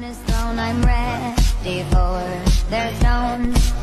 I'm ready for their stones